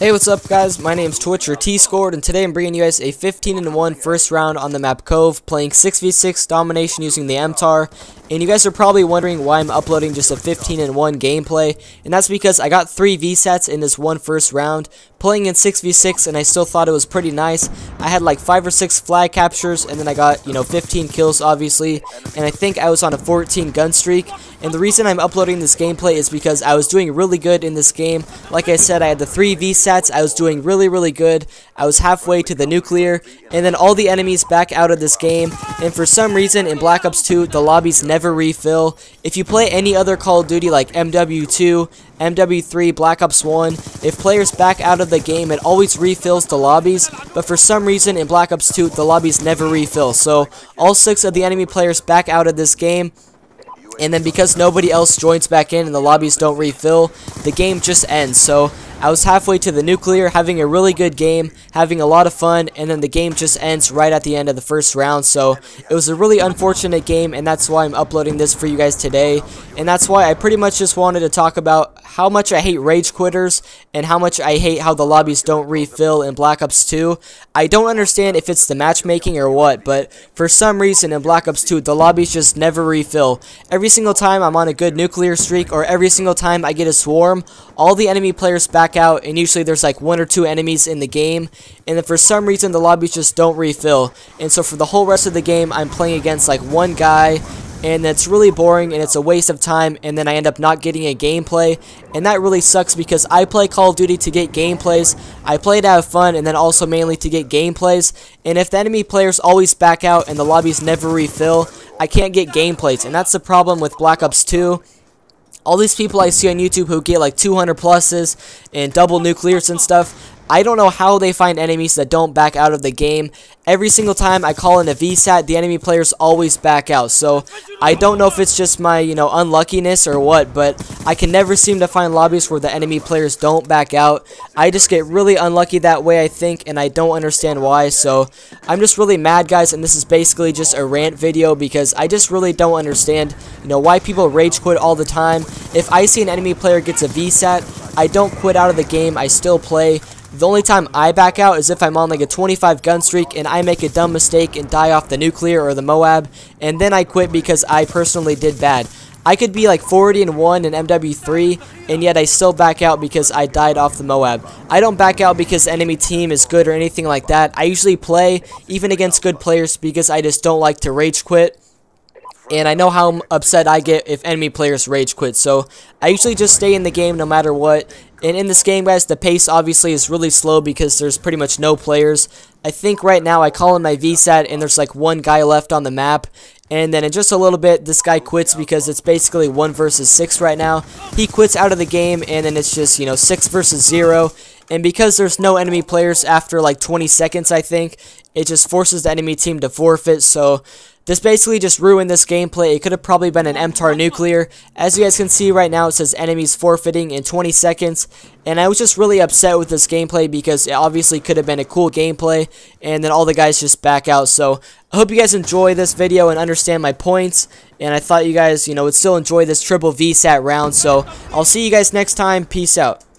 Hey, what's up, guys? My name's Twitcher TSkord, and today I'm bringing you guys a 15 and 1 first round on the map Cove, playing 6v6 domination using the MTAR. And you guys are probably wondering why I'm uploading just a 15 and 1 gameplay, and that's because I got 3 VSATs in this one first round, playing in 6v6, and I still thought it was pretty nice. I had like 5 or 6 flag captures, and then I got, you know, 15 kills, obviously, and I think I was on a 14 gun streak. And the reason I'm uploading this gameplay is because I was doing really good in this game. Like I said, I had the 3 VSATs, I was doing really, really good. I was halfway to the nuclear, and then all the enemies back out of this game, and for some reason in Black Ops 2, the lobbies never refill. If you play any other Call of Duty like MW2, MW3, Black Ops 1, if players back out of the game, it always refills the lobbies, but for some reason in Black Ops 2, the lobbies never refill. So all six of the enemy players back out of this game, and then because nobody else joins back in and the lobbies don't refill, the game just ends. So I was halfway to the nuclear, having a really good game, having a lot of fun, and then the game just ends right at the end of the first round. So it was a really unfortunate game, and that's why I'm uploading this for you guys today. And that's why I pretty much just wanted to talk about how much I hate rage quitters and how much I hate how the lobbies don't refill in Black Ops 2. I don't understand if it's the matchmaking or what, but for some reason in Black Ops 2, the lobbies just never refill. Every single time I'm on a good nuclear streak or every single time I get a swarm, all the enemy players back out and usually there's like one or two enemies in the game and then for some reason the lobbies just don't refill. And so for the whole rest of the game, I'm playing against like one guy and it's really boring and it's a waste of time and then I end up not getting a gameplay. And that really sucks because I play Call of Duty to get gameplays I play to have fun and then also mainly to get gameplays. And if the enemy players always back out and the lobbies never refill I can't get gameplays. And that's the problem with Black Ops 2 all these people I see on YouTube who get like 200 pluses and double nuclears and stuff I don't know how they find enemies that don't back out of the game. Every single time I call in a VSAT, the enemy players always back out. So I don't know if it's just my, you know, unluckiness or what, but I can never seem to find lobbies where the enemy players don't back out. I just get really unlucky that way, I think, and I don't understand why. So I'm just really mad, guys, and this is basically just a rant video because I just really don't understand, you know, why people rage quit all the time. If I see an enemy player gets a VSAT, I don't quit out of the game. I still play. The only time I back out is if I'm on like a 25 gun streak and I make a dumb mistake and die off the nuclear or the Moab, and then I quit because I personally did bad. I could be like 40 and 1 in MW3, and yet I still back out because I died off the Moab. I don't back out because enemy team is good or anything like that. I usually play even against good players because I just don't like to rage quit and I know how upset I get if enemy players rage quit, so I usually just stay in the game no matter what, and in this game, guys, the pace obviously is really slow because there's pretty much no players. I think right now I call in my VSAT and there's like one guy left on the map, and then in just a little bit, this guy quits because it's basically 1 versus 6 right now. He quits out of the game, and then it's just, you know, 6 versus 0. And because there's no enemy players after like 20 seconds, I think, it just forces the enemy team to forfeit. So this basically just ruined this gameplay. It could have probably been an MTAR nuclear. As you guys can see right now, it says enemies forfeiting in 20 seconds. And I was just really upset with this gameplay because it obviously could have been a cool gameplay. And then all the guys just back out. So I hope you guys enjoy this video and understand my points. And I thought you guys, you know, would still enjoy this triple VSAT round. So I'll see you guys next time. Peace out.